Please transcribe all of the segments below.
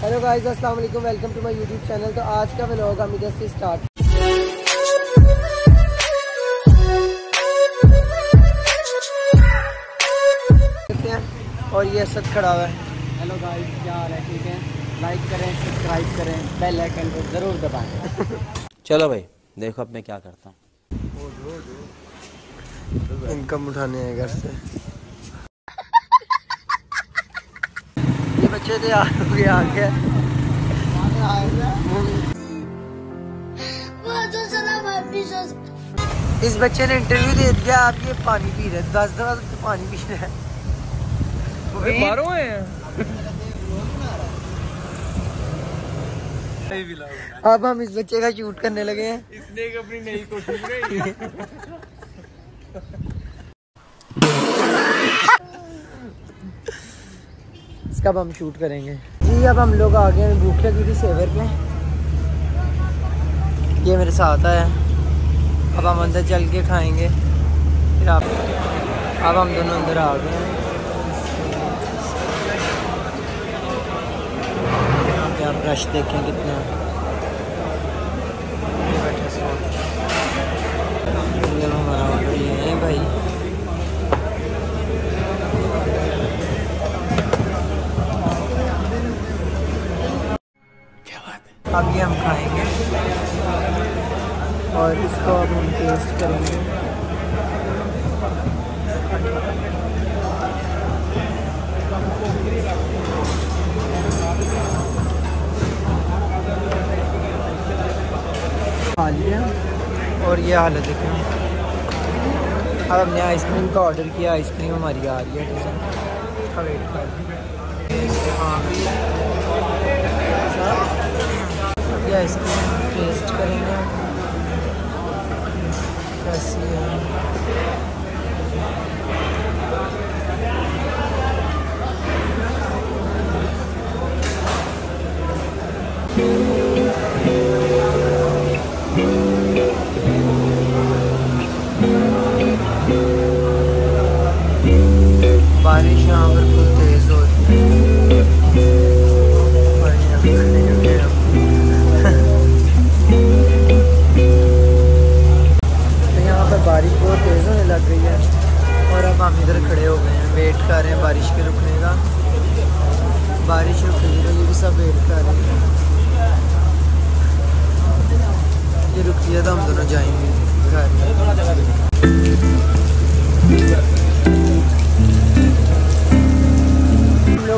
Hello guys अस्सलाम वालेकुम welcome to my YouTube channel तो आज का व्लॉग हम इधर से स्टार्ट करते हैं। और ये सच खड़ा हुआ है। हेलो गाइस क्या हाल है? ठीक है? लाइक करें सब्सक्राइब करें बेल आइकन को ज़रूर दबाएँ। चलो भाई देखो अब मैं क्या करता हूँ। इनकम उठाने हैं घर से। ये बच्चे तैयार हो गए आ गए इस बच्चे ने इंटरव्यू दे दिया आप ये पानी पी रहे दस दफ़ा तो पानी पी रहे हैं। अब हम इस बच्चे का शूट करने लगे हैं। इसने अपनी नई कोशिश इसका हम शूट करेंगे? जी, अब हम लोग आ गए हैं, भूख लगी थी सेवर पे ये मेरे साथ आया अब हम अंदर चल के खाएँगे। फिर आप अब हम दोनों अंदर आ गए हैं। आप रश देखें कितना? हमारा ऑर्डर ये है भाई। अब ये हम खाएँगे। और इसको अब हम टेस्ट करेंगे। और ये हालत देखें। अब हमने आइसक्रीम का ऑर्डर किया। आइसक्रीम हमारी आ रही है। वेट कर। हाँ। ये आइसक्रीम टेस्ट करेंगे। बस है।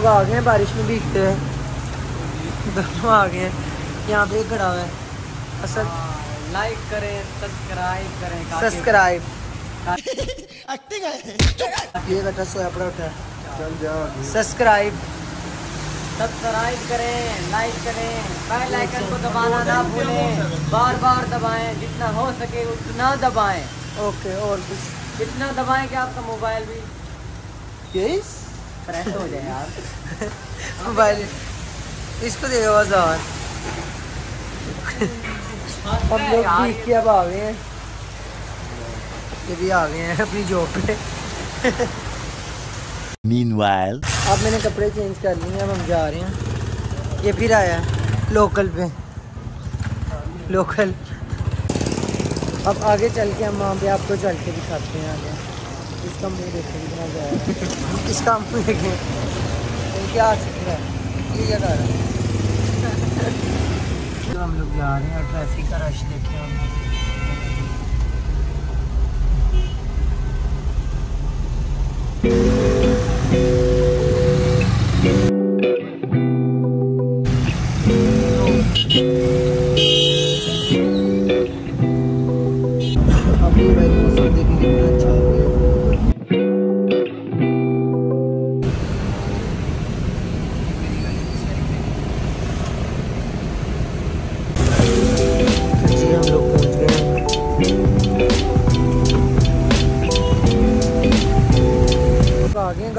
लोग आ गए हैं बारिश में भीगते हैं। दोनों आ गए हैं। यहाँ पे खड़ा हुआ है। असल लाइक करें सब्सक्राइब करें सब्सक्राइब ये बेटा सोया पड़ा उठा सब्सक्राइब सब्सक्राइब करें लाइक करें बेल आइकन को दबाना ना भूलें। बार बार दबाएँ जितना हो सके उतना दबाएँ। ओके और कुछ? कितना दबाएँ कि आपका मोबाइल भी। यस फ्रेश हो जाए यार। मोबाइल इसको दे बाज़ार। हम लोग भीग के अब आ गए हैं। ये भी आ गए हैं अपनी जॉब पे। Meanwhile, अब मैंने कपड़े चेंज कर लिए हैं अब हम जा रहे हैं। ये फिर आया है लोकल पे। लोकल अब आगे चल के हम वहाँ पे आपको चल के दिखाते हैं आगे। इसका मुँह देखें कितना जा रहा है? इसका मुँह देखें क्या सीख रहा है। क्या कर रहा हम लोग जा रहे हैं ट्रैफ़िक का रश देखें हम अभी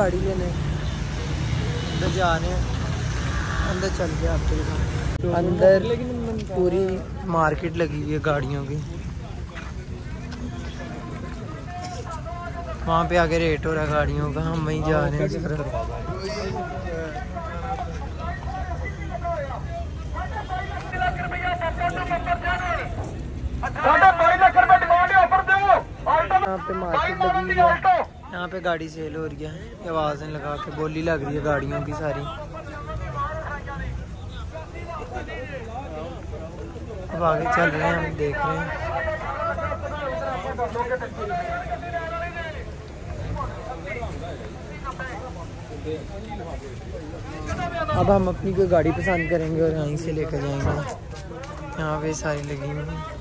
गाड़ी लेने। अंदर जा रहे हैं अंदर चल गया आपके दुकान अंदर पूरी मार्केट लगी हुई है गाड़ियों की। वहाँ पे आगे रेट हो रहा है गाड़ियों का हम वहीं जा रहे हैं यहाँ पे मार्केट लगी है। यहाँ पे गाड़ी सेल हो रही है। आवाज़ें लगा के बोली लग रही है गाड़ियों की सारी। अब आगे चल रहे हैं, हम देख रहे हैं। अब हम अपनी कोई गाड़ी पसंद करेंगे और यहीं से लेकर जाएँगे। यहाँ पे सारी लगी हुई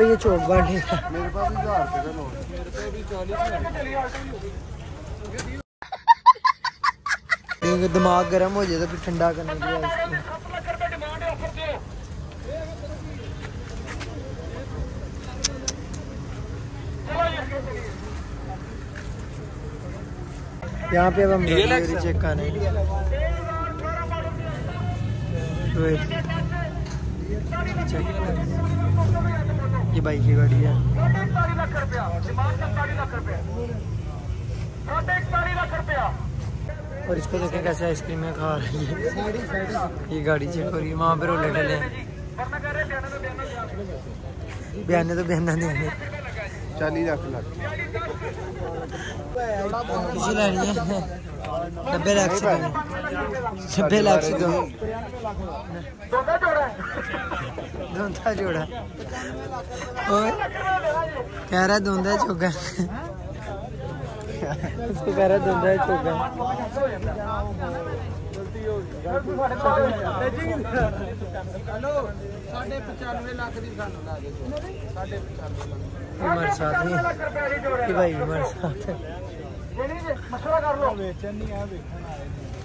अबे ये चौक है क्योंकि दिमाग गर्म हो जाए तो फिर ठंडा करने के लिए यहाँ पे अब हम चेक कर रहे हैं हैं। ये बाइक की गाड़ी है। और इसको देखें कैसे आइसक्रीम में खा रही है। ये गाड़ी चेक हो रही है वहाँ पे रोले डले बयाने तो बयाना देंगे चालीस लाख लाख। किसी लेनी है। नब्बे लाख से नब्बे लाख से दो। धोंधा जोड़ा। और कह रहा धोंधा चोगा उसको कह रहा है धोंधा चोगा हमारे साथ ही है।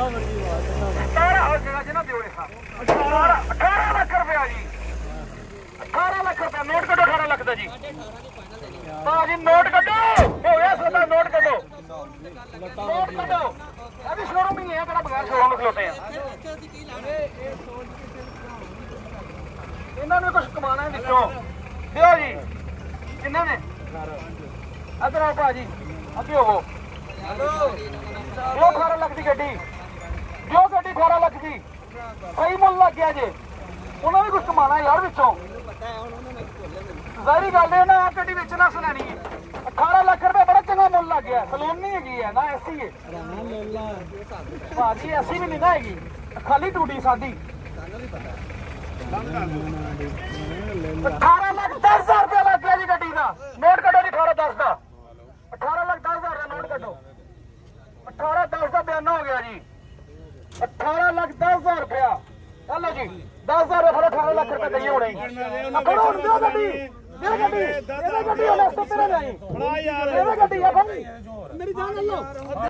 ਸਤਾਰਾਂ ਹੋ ਜਗਾ ਜਿਹਨਾਂ ਦਿਓ ਇਹ 18 18 ਲੱਖ ਰੁਪਇਆ ਜੀ। 18 ਲੱਖ ਰੁਪਇਆ, ਨੋਟ ਕੱਢੋ 18 ਲੱਖ ਦਾ ਜੀ। ਭਾਜੀ, ਨੋਟ ਕੱਢੋ। ਹੋ ਸੋਦਾ, ਨੋਟ ਕੱਢੋ। ਨੋਟ ਕੱਢੋ। ਇਹ ਵੀ ਸ਼ੋਰੂਮ ਹੀ ਹੈ ਕਿਹੜਾ ਬਗੈਰ ਸ਼ੋਰੂਮ ਖਲੋਤੇ ਆ। ਇਹਨਾਂ ਨੂੰ ਕੁਝ ਕਮਾਣਾ ਹੈ ਵਿੱਚੋਂ। ਦਿਓ ਜੀ। ਕਿੰਨੇ ਨੇ? ਅਦਰ ਆਓ ਭਾਜੀ। ਅੱਗੇ ਹੋਵੋ ਜੋ 18 ਲੱਖ ਦੀ ਗੱਡੀ। ਜੋ ਗੱਡੀ 18 ਲੱਖ ਦੀ। ਸਹੀ ਮੁੱਲ ਲੱਗ ਗਿਆ ਜੇ। ਉਹਨਾਂ ਵੀ ਕੁਝ ਕਮਾਣਾ ਯਾਰ ਵਿੱਚੋਂ। ਜ਼ਾਹਰੀ ਗੱਲ ਹੈ ਨਾ, ਆਹ ਗੱਡੀ ਵੇਚਣਾ ਸੁਣਾਣੀ ਹੈ। 18 ਲੱਖ ਰੁਪਏ ਬੜਾ ਚੰਗਾ ਮੁੱਲ ਲੱਗ ਗਿਆ। ਸਲੂਨ ਨਹੀਂ ਹੈਗੀ ਹੈ ਨਾ, ਐਸੀ ਹੈ। ਭਾਜੀ, ਐਸੀ ਵੀ ਨਹੀਂ ਨਾ ਹੈਗੀ। ਖਾਲੀ ਟੂਟੀ ਸਾਦੀ 18 ਲੱਖ 10000 ਰੁਪਏ ਲੱਗ ਗਿਆ ਜੀ ਗੱਡੀ ਦਾ। ਨੋਟ ਕੱਢੋ ਜੀ 18 10 ਦਾ। 18 ਲੱਖ 10000 ਦਾ ਨੋਟ ਕੱਢੋ। 18 10 ਦਾ ਬਿਆਨਾ ਹੋ ਗਿਆ ਜੀ। 18 ਲੱਖ 10000 ਰੁਪਇਆ। ਹਲੋ ਜੀ 10000 ਰੁਪਏ 18 ਲੱਖ ਰੁਪਏ ਦਈਏ ਹੁਣੇ। ਅਕੜੋ ਹੁਣ ਦਿਓ ਗੱਡੀ ਦਿਓ ਗੱਡੀ ਇਹਦੇ ਗੱਡੀ ਹੁਣ ਇਸ ਤੋਂ ਤੇਰੇ ਨਹੀਂ ਫੜਾ ਯਾਰ। ਇਹਦੇ ਗੱਡੀ ਆ ਭਾਈ। ਮੇਰੀ ਜਾਨ ਲੈ ਲਓ।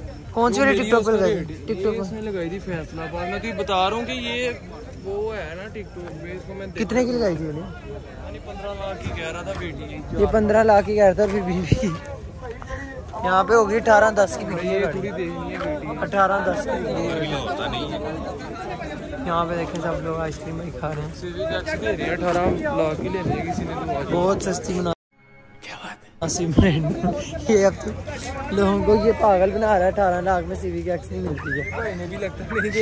कौन सी वाली टिकटॉक पर लगाई? टिकटॉक पर इसने लगाई थी फैसलाबाद में तो ये बता रहा हूँ कि ये वो है ना टिकटॉक पे इसको मैं कितने की लगाई थी वाली? पंद्रह लाख की कह रहा था बेटी। ये पंद्रह लाख की कह रहा था फिर बीवी। यहाँ पे होगी अठारह दस की बिकी है है अठारह दस की बिकी है। यहाँ पे देखें सब लोग आइसक्रीम ही खा रहे हैं। अठारह लाख की लेनी है किसी ने तो बहुत सस्ती बना सिमरन। ये अब तो लोगों को ये पागल बना रहा है अठारह लाख में सीवी की एक्स नहीं मिलती है। इन्हें भी लगता नहीं दे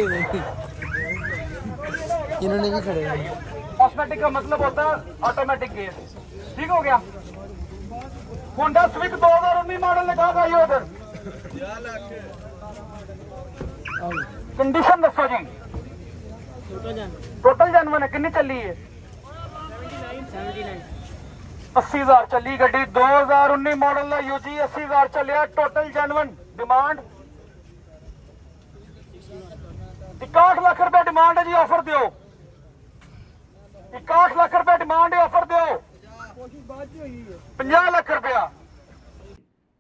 इन्होंने भी खड़े ऑटोमेटिक का मतलब होता है ऑटोमेटिक गेयर ठीक हो गया? होंडा स्विक 2019 मॉडल ने था ये उधर। कंडीशन दसो जी। टोटल जानवर। है कितनी चली है? अस्सी हजार ਚੱਲੀ ਗੱਡੀ 2019 ਮਾਡਲ ਦਾ ਯੂਜੀ 80000 ਚੱਲਿਆ ਟੋਟਲ ਜੈਨੂਨ ਡਿਮਾਂਡ 61 ਲੱਖ ਰੁਪਏ ਡਿਮਾਂਡ ਹੈ ਜੀ ਆਫਰ ਦਿਓ 61 ਲੱਖ ਰੁਪਏ ਡਿਮਾਂਡ ਹੈ ਆਫਰ ਦਿਓ 50 ਲੱਖ ਰੁਪਇਆ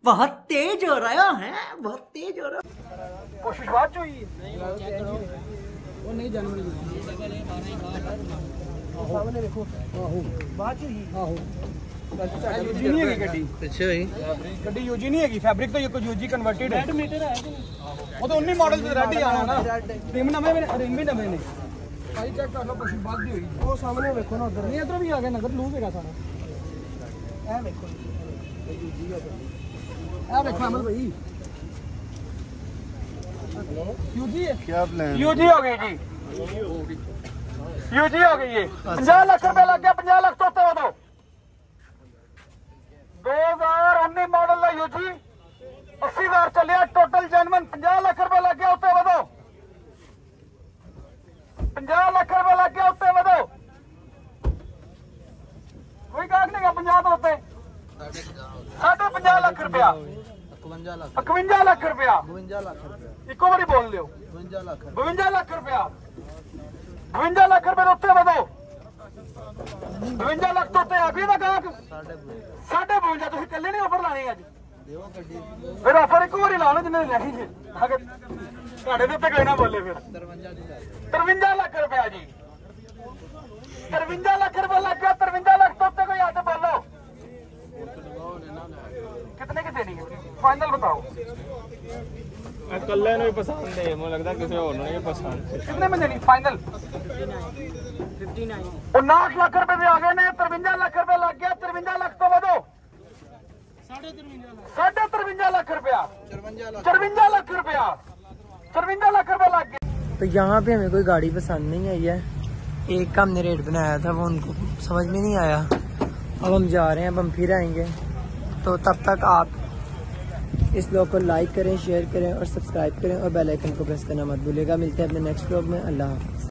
बहुत तेज हो रहा है बहुत तेज हो रहा ਕੋਸ਼ਿਸ਼ ਬਾਅਦ ਚ ਹੋਈ ਹੈ ਯੂਜੀ ਨਹੀਂ ਹੈਗੀ ਗੱਡੀ ਅੱਛਾ ਜੀ ਗੱਡੀ ਯੂਜੀ ਨਹੀਂ ਹੈਗੀ ਫੈਬਰਿਕ ਤਾਂ ਕੋਈ ਯੂਜੀ ਕਨਵਰਟਡ ਹੈ ਰੈਡ ਮੀਟਰ ਹੈ ਉਹ ਤਾਂ 19 ਮਾਡਲ ਤੇ ਰੈਡ ਹੀ ਆਣਾ ਨਾ ਰਿਮ ਨਵੇਂ ਨੇ ਰਿਮ ਵੀ ਨਵੇਂ ਨੇ ਭਾਈ ਚੈੱਕ ਕਰ ਲਓ ਕੁਛ ਵੱਧ ਦੀ ਹੋਈ ਉਹ ਸਾਹਮਣੇ ਵੇਖੋ ਨਾ ਉਧਰ ਨਹੀਂ ਇਧਰ ਵੀ ਆ ਗਿਆ ਨਗਰ ਲੂਜ਼ ਹੈਗਾ ਸਾਰਾ ਇਹ ਵੇਖੋ ਯੂਜੀ ਹੈ ਇਹ ਵੇਖੋ ਅਮਰ ਭਾਈ ਯੂਜੀ ਹੈ ਕੀ ਪਲਾਨ यूजी हो गई जी यूजी हो गई ये पंजाह लाख रुपए लग गया पंजाह लाख तो हो दो 2019 ਮਾਡਲ ਦਾ ਯੂਜੀ 80000 ਚੱਲਿਆ ਟੋਟਲ ਜਨਮਨ 50 ਲੱਖ ਰੁਪਏ ਲੱਗ ਗਿਆ ਉੱਤੇ ਵਧੋ। 50 ਲੱਖ ਰੁਪਏ ਲੱਗ ਗਿਆ ਉੱਤੇ ਵਧੋ। ਕੋਈ ਗਾਹਕ ਨਹੀਂਗਾ 50 ਤੋਂ ਉੱਤੇ। 50 ਲੱਖ ਰੁਪਿਆ 51 ਲੱਖ। 51 ਲੱਖ ਰੁਪਿਆ 52 ਲੱਖ ਰੁਪਿਆ ਇੱਕੋ ਵਾਰੀ ਬੋਲ ਲਿਓ 52 ਲੱਖ 52 ਲੱਖ ਰੁਪਿਆ 52 ਲੱਖ ਰੁਪਏ ਉੱਤੇ ਵਧੋ। 52 ਲੱਖ ਤੋਂ ਉੱਤੇ ਆ ਗਈ ਦਾ ਗਾਹਕ। 52 ਤੁਸੀਂ ਇਕੱਲੇ ਨਹੀਂ ਆਫਰ ਲਾਣੀ ਅੱਜ? ਦਿਓ ਗੱਡੀ ਫਿਰ ਆਫਰ ਇੱਕ ਵਾਰੀ ਲਾ ਜਿੰਨੇ ਲੈਣੀ ਜੇ। ਅਗਰ ਤੁਹਾਡੇ ਦੇ ਉੱਤੇ ਕੋਈ ਨਾ ਬੋਲੇ ਫਿਰ। 53 ਲੱਖ ਰੁਪਇਆ ਜੀ। 53 ਲੱਖ ਰੁਪਏ ਲੱਗ ਗਿਆ 53 ਲੱਖ ਤੋਂ ਉੱਤੇ ਕੋਈ ਹੱਥ ਬੋਲੋ। ਕਿਤਨੇ ਕੀ ਦੇਣੀ ਹੈ ਫਾਈਨਲ ਬਤਾਓ ਇਕੱਲੇ ਨੂੰ ਹੀ ਪਸੰਦ ਹੈ ਮੈਨੂੰ ਲੱਗਦਾ ਕਿਸੇ ਹੋਰ ਨੂੰ ਨਹੀਂ ਪਸੰਦ ਕਿੰਨੇ में देनी फाइनल 59 59 ਲੱਖ ਰੁਪਏ ਦੇ ਆ ਗਏ ਨੇ 53 ਲੱਖ ਰੁਪਏ ਲੱਗ ਗਿਆ 53 ਲੱਖ ਤੋਂ ਵਧੋ 53 ਲੱਖ ਰੁਪਇਆ 54 ਲੱਖ 54 ਲੱਖ ਰੁਪਇਆ 54 ਲੱਖ ਰੁਪਏ ਲੱਗ गए तो यहाँ पे हमें कोई गाड़ी पसंद नहीं आई है एक का हमने रेट बनाया था वो उनको समझ में नहीं आया अब हम जा रहे हैं अब हम फिर आएंगे तो तब तक आप इस ब्लॉग को लाइक करें, शेयर करें और सब्सक्राइब करें और बेल आइकन को प्रेस करना मत भूलिएगा। मिलते हैं अपने नेक्स्ट ब्लॉग में। अल्लाह हाफ़िज़।